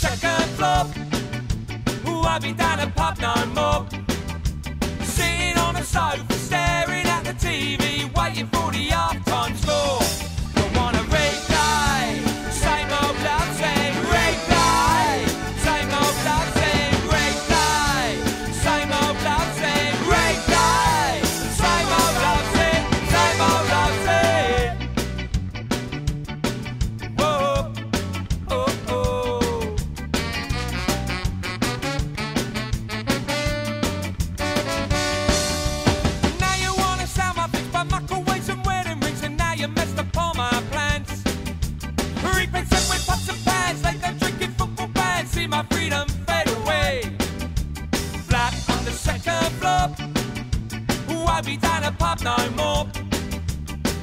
second floor. be down and pop no more. a flop. Won't be down a pub no more.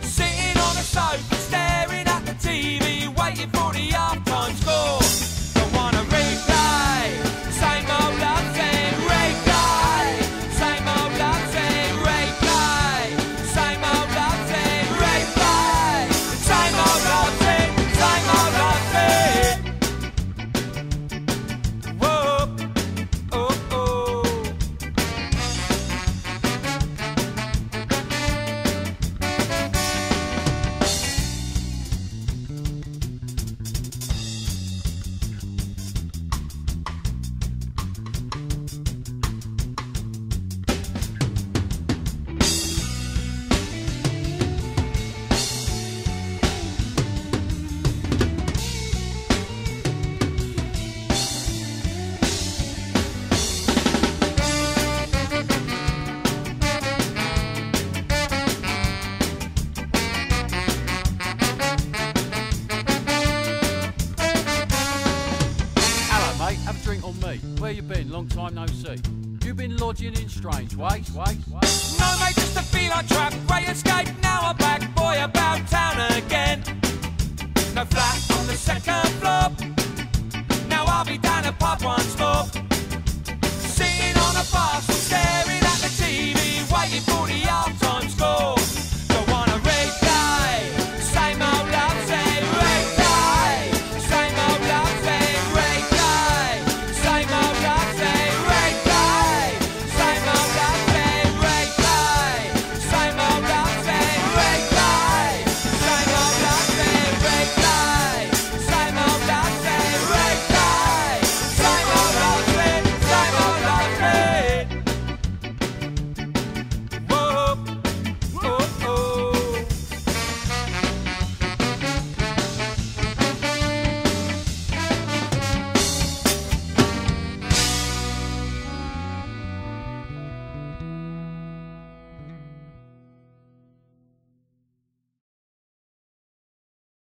Sitting on a sofa stairs. Hey, have a drink on me. Where you been? Long time no see. You been lodging in strange ways, ways, wait. No, mate, just to feel like